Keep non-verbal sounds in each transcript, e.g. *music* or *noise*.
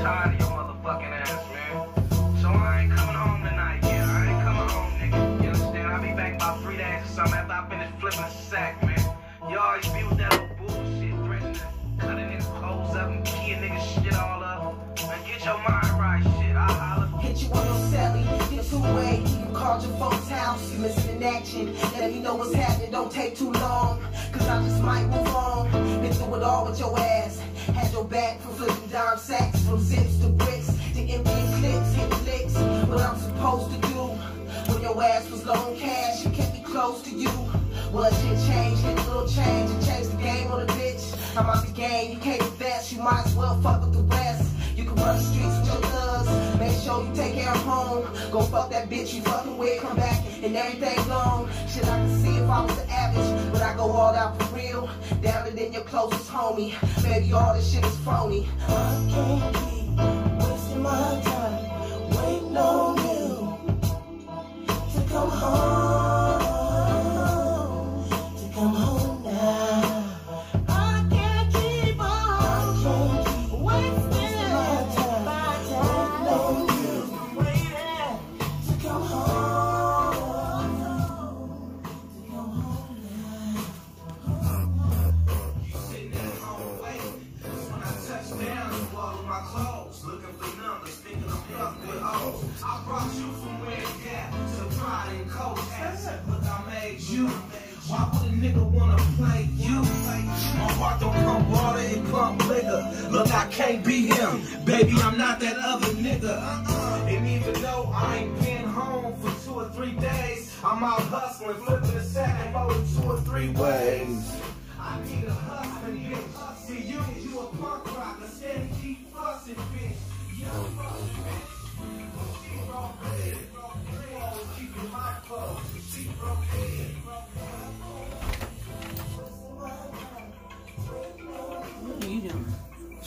tired of your motherfucking ass, man. So I ain't coming home tonight, yeah. I ain't coming home, nigga. You understand? I'll be back about three days or something after I finish flipping the sack, man. You always be with that old bullshit, threatening to cut a nigga's clothes up and key a nigga's shit all up. Man, get your mind right, shit. I'll holler. Hit you on your celly, get two way. You called your folks' house, you missing in action. Let me know what's happening, don't take too long. Cause I just might move on. Been through it all with your ass. Had your back from flipping dime sacks, from zips to bricks, to empty clips, hit licks. What I'm supposed to do. When your ass was low cash, you kept me close to you. Well, shit changed, hit a little change, and changed the game on a bitch. I'm out the game, you can't invest, you might as well fuck with the rest. You can run the streets with your thugs, make sure you take care of home. Go fuck that bitch you fucking with, come back and everything gone. Shit, I can see if I was average, but I go all out for real. Down it in your closest homie, Maybe all this shit is phony. I can't keep wasting my time waiting on you to come home,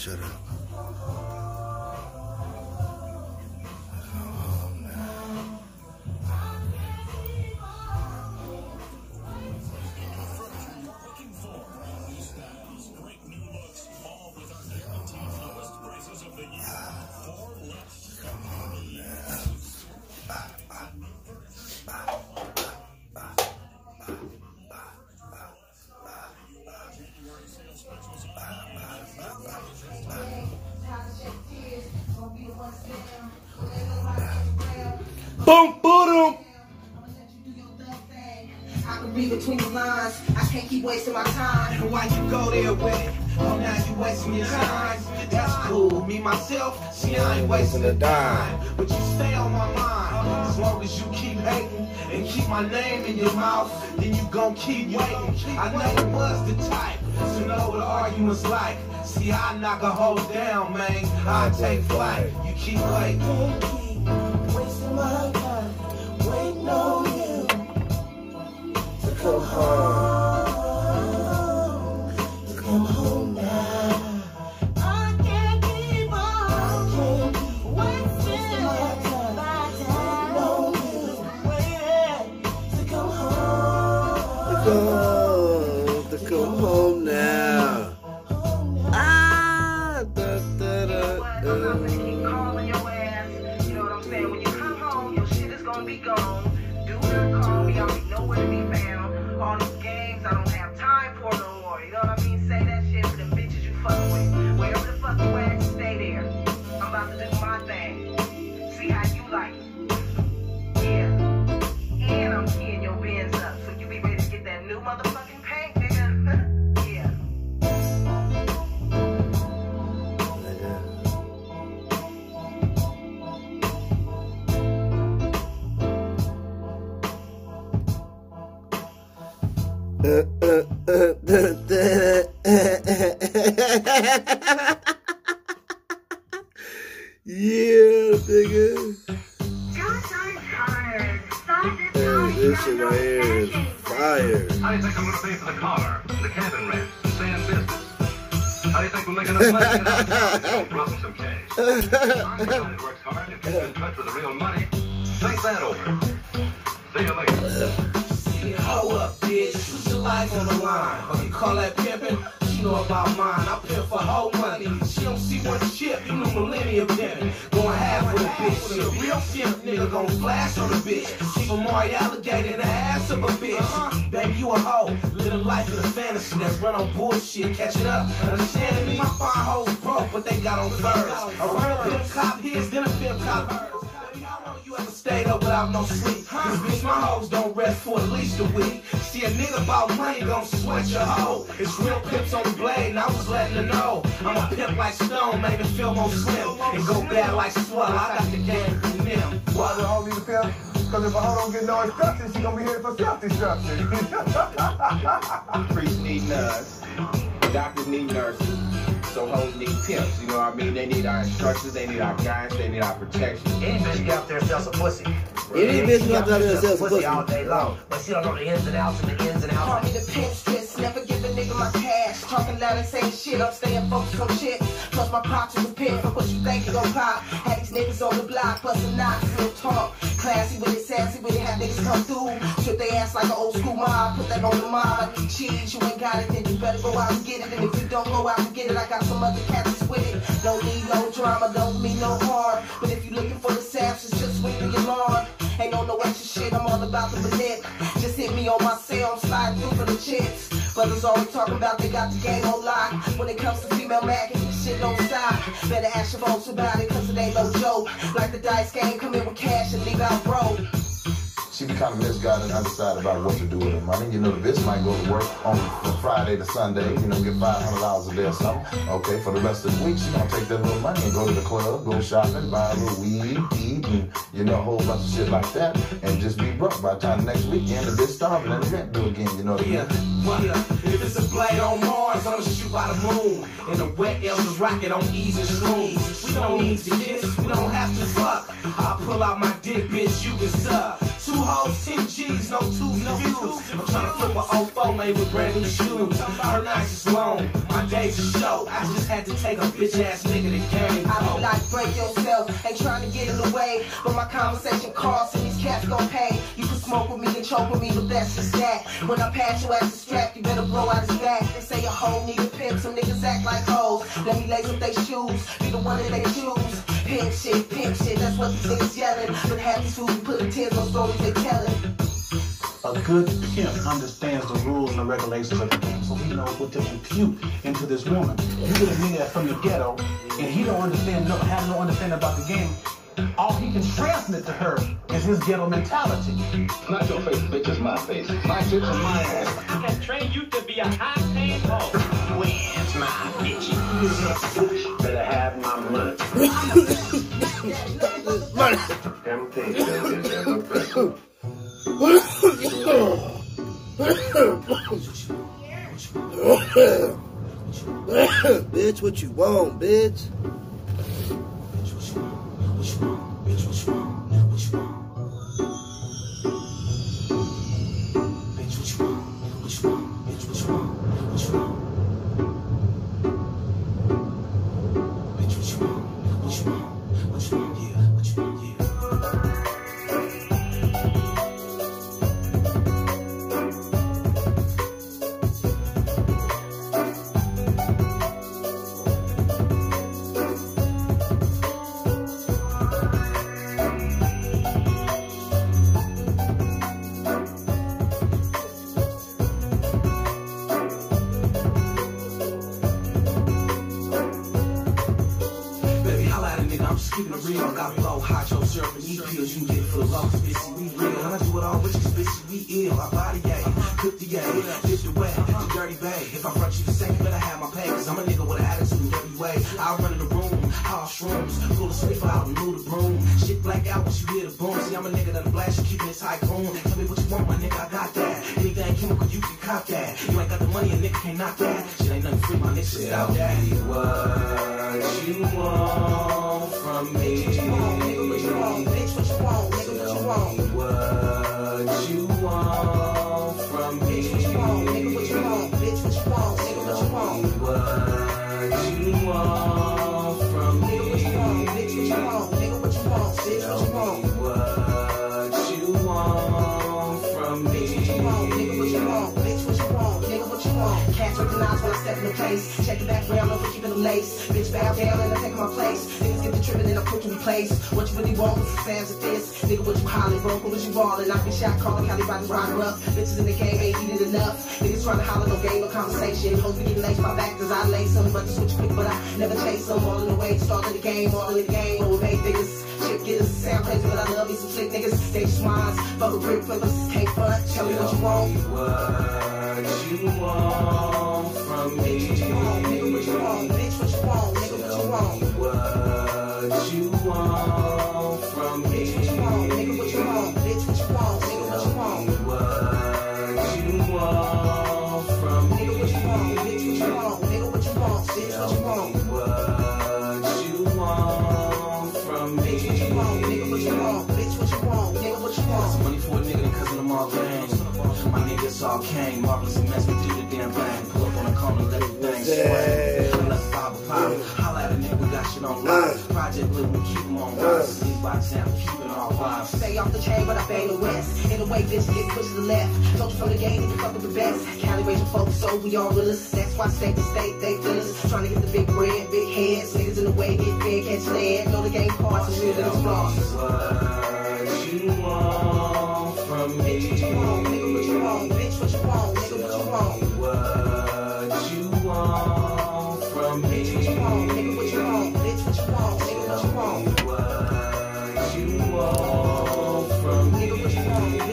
Shut up. Keep wasting my time. And why you go there with it? Oh, now you wasting your time. That's cool. Me, myself, see, I ain't wasting a dime. But you stay on my mind. As long as you keep hating and keep my name in your mouth, then you gon' keep waiting. I know never was the type to know what arguments like. See, I knock a hoe down, man. I take flight. You keep waiting. Can't keep wasting my time waiting on you to come home, works. Think that over. See you later. Hold up, bitch. Put your life on the line. Or you call that pimping? Know about mine. I pimp for whole money. She don't see one chip, you know millennium pimping. Going half with a bitch. She a real pimp, nigga gon' flash on the bitch. Keep a Mauri alligator in the ass of a bitch. Baby, you a hoe. Live a life of a fantasy that's run on bullshit. Catch it up. Understanding me, my fine hoes broke, but they got on furs. A real pimp cop his, then a pimp cop hers. Stayed up without no sleep. Cause bitch, my hoes don't rest for at least a week. See, a nigga about money gon' sweat your hoe. It's real pimps on the blade, and I was letting her know. I'm a pimp like Stone, make it feel more slim. And go bad like Swell, I got the game from them. Why the hoe need a pimp? Because if a hoe don't get no instructions, she gonna be headed for self-destruction. Priests need nuns, doctors need nurses, so hoes need pimps. You know what I mean? They need our instructions, they need our guidance, they need our protection. Any bitch get out there and sell some pussy. Any bitch get out there and sell some pussy. all day long, but she don't know the ins and outs and the ins and outs. Call me the pimp stress, never give a nigga my cash. Talking loud and saying shit, I'm staying focused on shit. Plus my pops is prepared for what you think you gon' pop. Had these niggas on the block, bustin' knocks, real talk. Classy with it, sassy with it, have niggas come through. Strip they ass like an old school mob, put that on the mob. Cheese, you ain't got it, then you better go out and get it. And if you don't go out and get it, I got some other cats with it. Don't need no drama, don't mean no harm. But if you looking for the saps, it's just swing your lawn. Ain't no no extra shit, I'm all about the minute. Just hit me on my cell, sliding through for the chicks. Brothers always talking about they got the game on lock. When it comes to female mag, this shit don't stop. Better ask your folks about it, cause it ain't no joke. Like the dice game, come in with cash and leave out broke. She be kind of misguided and undecided about what to do with her money. You know, the bitch might go to work on from Friday to Sunday, you know, get $500 a day or something. Okay, for the rest of the week, she gonna take that little money and go to the club, go shopping, buy a little weed, eat, and, you know, a whole bunch of shit like that, and just be broke. By the time the next weekend, the bitch starving and the rent due again, you know what I mean? Yeah. If it's a blade on Mars, I'ma shoot by the moon. And the wet Elvis rocket on easy shrooms. We don't need to kiss, we don't have to fuck. I pull out my dick, bitch, you can suck. Two hoes, ten G's, no two views. I'm tryna flip a 04 made with brand new shoes. Her nights is long, my days are show. I just had to take a bitch ass nigga that came I home. like, break yourself, ain't trying to get in the way. But my conversation costs and these cats gon' pay. You can smoke with me and choke with me, but that's just that. When I pass you as a strap, you better blow out his back. They say a hoe need a pimp, some niggas act like hoes. Let me lace up they shoes, be the one that they choose. Pimp shit, pimp shit, that's what these niggas yelling. But half these fools be putting tears on stories they telling. A good pimp understands the rules and the regulations of the game, so he knows what to impute into this woman. You get a nigga from the ghetto, and he don't understand, no, have no understanding about the game. All he can transmit to her is his ghetto mentality. Not your face, bitch, it's my face. My tits and my ass. I can train you to be a high-paying hoe. Where's my bitch? Better have my money. *laughs* Money. Temptation is ever present. bitch, what you want, bitch? Baby, real. I blow, hot, yo, syrup, and eat pills. You get for the low, bitch, we real. And I do it all with you, bitch, we ill. I body gay, dish the wet, the dirty bay. If I front you the same, better have my pay. Cause I'm a nigga with an attitude every way. I run in the room, house shrooms, full of sleep out and move the broom. Shit black out when you hear the boom. See, I'm a nigga that'll blast you, keeping it tycoon. Tell me what you want, my nigga, I got that. Anything chemical, you can cop that. You ain't got the money, a nigga can't knock that. Shit ain't nothing free, my nigga, shit out that. What you want place. Check the background, don't keep in the lace. Bitch, bow down and I take my place. Place. What you really want is the sands of this. Nigga, what you hollering, bro? What you ballin'? I be shot, calling Cali by the rock up. Bitches in the game ain't eating enough. Niggas trying to holler, no game, no conversation. Hoes be getting laced by back, cause I lace them. But the switch quick, but I never chase them. All in the way, start of the game, all in the game. Oh, Over made niggas. Shit getters sound crazy, but I love me some slick niggas. They swines, fuck a brick flippers, can't front. Tell me what you want. What you want from me? What you want, nigga, what you want? Bitch, what you want, nigga, what you want? My niggas all came, marvelous and mess, we do the damn thing. Pull up on the corner, let it bang. Yeah. Swing. Let's pop a pop. Holla at a nigga, we got shit on lock. Project Lil, we keep 'em on lock. These box down, keep it all live. Stay off the chain, but I bang the west. In the way, bitch, get pushed to the left. Told you from the game, you fuck with the best. Cali raising folks, so we all realers. That's why state to state, they feel us. Trying to get the big bread, big heads. Niggas in the way, get fed, catch lead. Know the game parts, and real than flaws. What you want from me? What you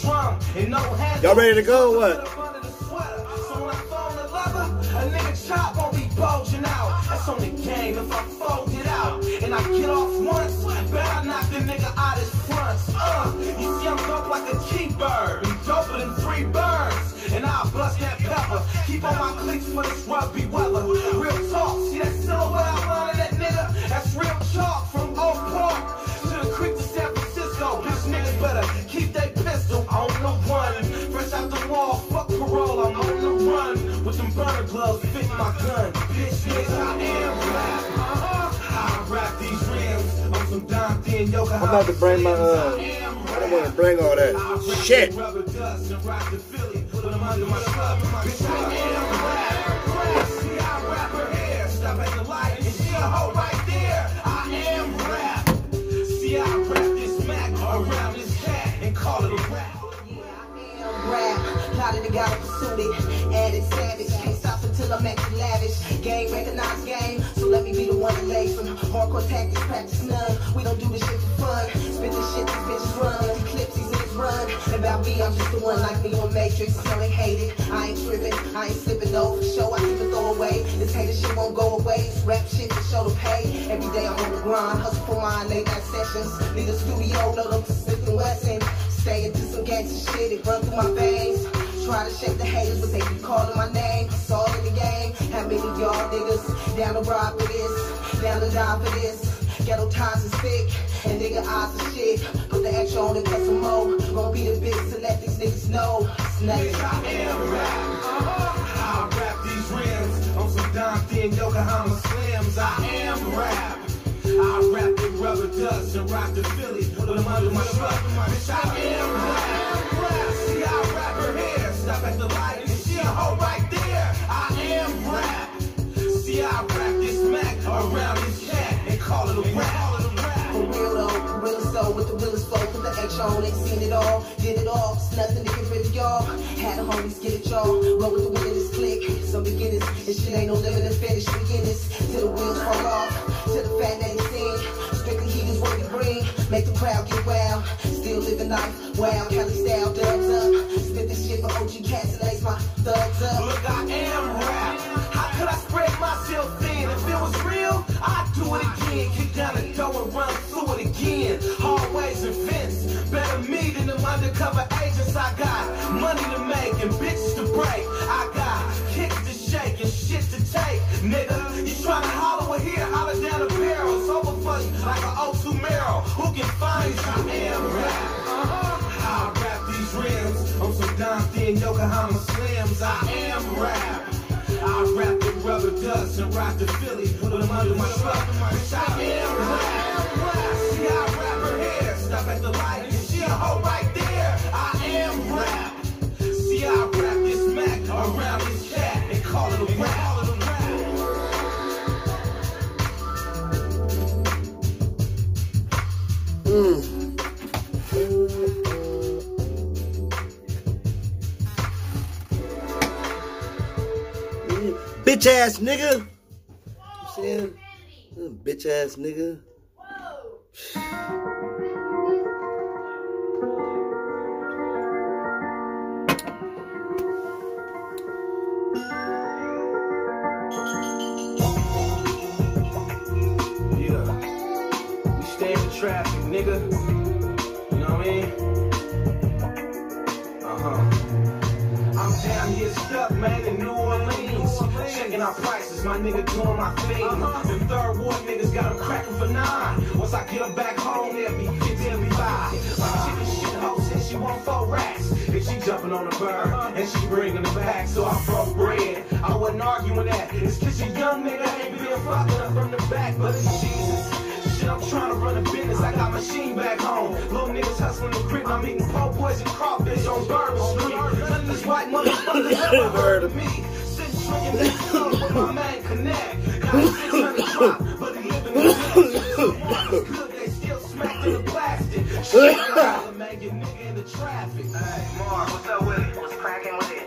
drum and no handle. Y'all ready to go what? If I fold it out. And I get off I nigga fronts. Uh, like a. And three birds. And I'll bust that pepper. Keep on my cleats. Real talk, see that silhouette outline of that nigga? That's real burner gloves, fit my gun. Bitch niggas, I am rap. Uh-huh. I rap these rims on some Don Thin Yoga. I'm about to bring my. Uh, I don't want to bring all that shit. Rubber dust and rock the Philly. Put 'em under my club. Bitch, I am rap. See, I rap her hair. Stop at the light and she a hoe right there. I am rap. See, I rap this Mac around this cat and call it a rap. rap. Lot of the gotta pursue it. I'm extra lavish. Game recognized game. So let me be the one to lay some hardcore tactics. Practice none. We don't do this shit for fun. Spit this shit, these bitches run. These clips, these niggas run. And about me, I'm just the one like me on Matrix. So they hate it. I ain't tripping. I ain't slipping though. For sure, I keep it throw away. This hater shit won't go away. Rap shit to show the pay. Every day I'm on the grind. Hustle for my late night sessions. Leave the studio, load up to Smith and Wesson. Stay into some gangster shit, it run through my veins. Try to shake the haters, but they keep calling my name. It's all in the game. How many y'all niggas down to ride for this? Down to die for this? Ghetto ties is thick, and nigga eyes are shit. Put the extra on it, plus some more. Gonna be the bitch to let these niggas know. Nothing. Bitch, I am rap. Uh-huh. I rap these rims on some Don Thin Yokohama Slims. I am rap. I rap the rubber dust and rock the Philly. Put 'em under my truck. Bitch, I am rap on, ain't seen it all, did it all, it's nothing to get rid of y'all. Had the homies get it y'all, roll with the wind in this click, some beginners, and shit ain't no limit to finish beginners, till the wheels fall off, till the fat daddy sing, strictly heat is what we bring, make the crowd get wild, still living life, wild, Kelly style, dubs up, spit this shit for OG cats and lace my thugs up. Look, I am rap. How could I spread myself thin? If it was real, I'd do it again. Kick down the door and run through it again. Hallways and fence. Undercover agents I got. Money to make and bitches to break. I got kicks to shake and shit to take. Nigga, you tryna holler with here, holler down the barrel. For you like an O2 Merrill. Who can find you? I am rap. Uh-huh. I rap these rims on some Don Thin Yokohama Slims. I am rap. I rap the rubber dust and rock the Philly, put them under my truck. Bitch, I am rap. See, I rap her hair, stop at the light, she a hoe right around this cat and call it a rap. Mm. Mm. Bitch ass nigga. Saying? Mm, bitch ass nigga. Our prices, my nigga doing my thing. The third ward niggas got them cracking for nine. Once I get them back home, they'll be 50, they'll be five. My chicken shit hoe said she want four racks. If she jumping on the bird, and she bringing it back, so I broke bread. I wasn't arguing that. It's cause a young nigga ain't been fucking up from the back, but it's Jesus. Shit, I'm trying to run a business. I got machine back home. Little niggas hustling the crib. I'm eating po' boys and crawfish on Bourbon Street. None of these white motherfuckers *laughs* ever heard of me. Connect. Got a 600 drop, but he living in the. Good, they still smacked the plastic. Shit, gotta nigga in the traffic. Hey, Mark, what's up with it? What's cracking with it?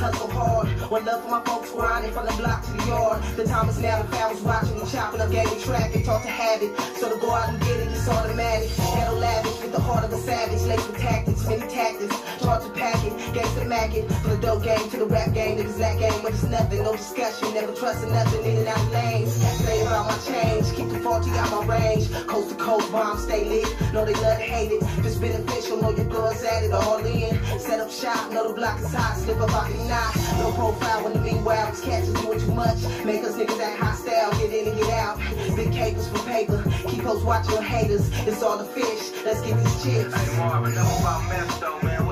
Like hustle hard. One love for my folks grinding from the block to the yard. The time is now, the fans watching me chopping up and track. They taught to have it, so to go out and get it, it's automatic. Ghetto lavish with the heart of a savage, with tactics, many tactics. Taught to pack it, gangsta it. From the dope game to the rap game, niggas that game, but it's nothing, no discussion. Never trusting nothing, in and out lanes. Say about my change, keep the 40 out my range. Coast to coast, bomb, stay lit. Know they love to hate it. This beneficial, know your girls at it all in. Set up shop, know the block is hot, slip up, I can. No profile when the meanwhile, cats is doing too much. Make us niggas act hostile, get in and get out. Big capers for paper, keep close watch your haters. It's all the fish, let's get these chips. Hey, Marvin, know about mess, though, man.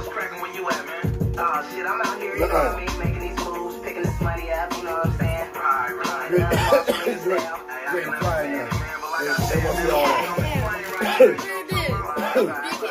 Oh shit, I'm out here, you know what I mean, making these moves, picking this money up, you know what I'm saying? Right, right. Right, bossing niggas Drink, down. Hey, I drink can fire understand, now. man, but like I Hey, said, hey, what's man, it all? you know, this money right Who here. this? Right, right. It's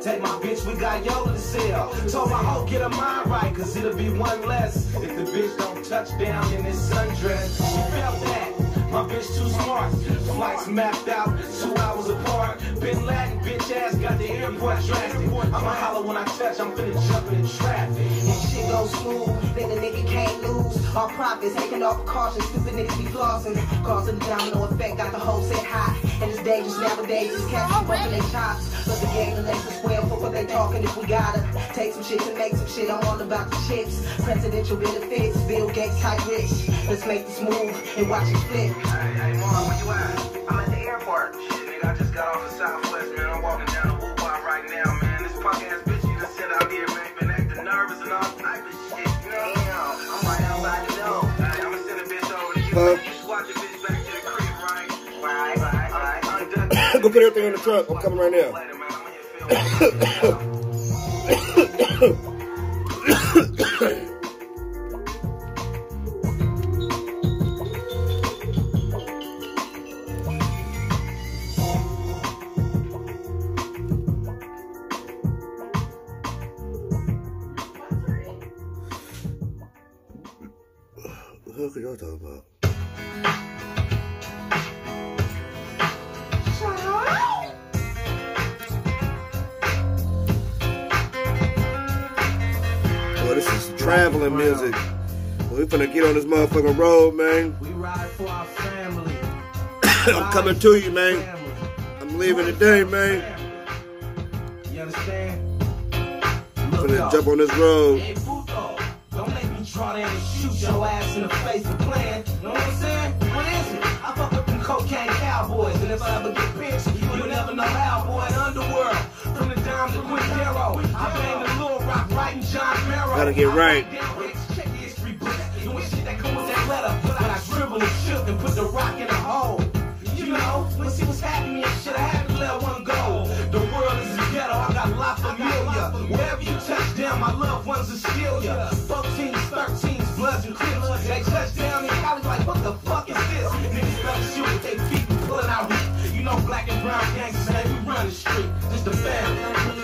Tape my bitch. We got Yoda to sell. Told my hoe, get her mind right, cause it'll be one less. If the bitch don't touch down in this sundress. She felt that. My bitch too smart. Flights mapped out, two hours apart. Bin Laden, bitch ass, got the airport drafted. I'ma holler when I touch, I'm finna jump in the traffic. And shit go smooth, then the nigga can't lose. All profits taking off precautions, stupid niggas be flossing. Causing the domino effect, got the whole set hot. And it's dangerous nowadays, these cats be busting their chops. Cause the game the next is well for what they talking if we gotta Take some shit to make some shit, I'm all about the chips Presidential benefits, Bill Gates type rich Let's make this move and watch it flip. Hey, hey, Mom, where you at? I'm at the airport. Shit, nigga, I just got off the Southwest, man. I'm walking down the woo right now, man. This punk ass bitch you sent out here, man. Been acting nervous and all type of shit, you know? Damn, I'm right outside the door. I'ma send a bitch over to you, Go put everything in the truck, I'm coming right now. What the hell could y'all traveling music. We finna get on this motherfucking road, man. We ride for our family. *coughs* I'm coming to you, man. I'm leaving today, man. You understand? I'm finna jump on this road. Hey, Puto, don't make me try to shoot your ass in the face for playing. You know what I'm saying? What is it? I fuck with them cocaine cowboys, and if I ever get pinched, you'll never know how, boy. Underworld, from the dime to Quintero. I bang the Lil Rock right in John. Gotta get right. Check the history books, doing shit that come with that letter. But I dribble and shook and put the rock in a hole. You know, let's see what's happening and shit. I had to let one go. The world is a ghetto, I got La Familia. Wherever you touch down, my loved ones will steal ya. 14s, 13s, bloods and crips. They touch down in Cali like, what the fuck is this? Niggas better shoot with they feet and pulling out heat. You know, black and brown gangsters, we run the street. Just the family.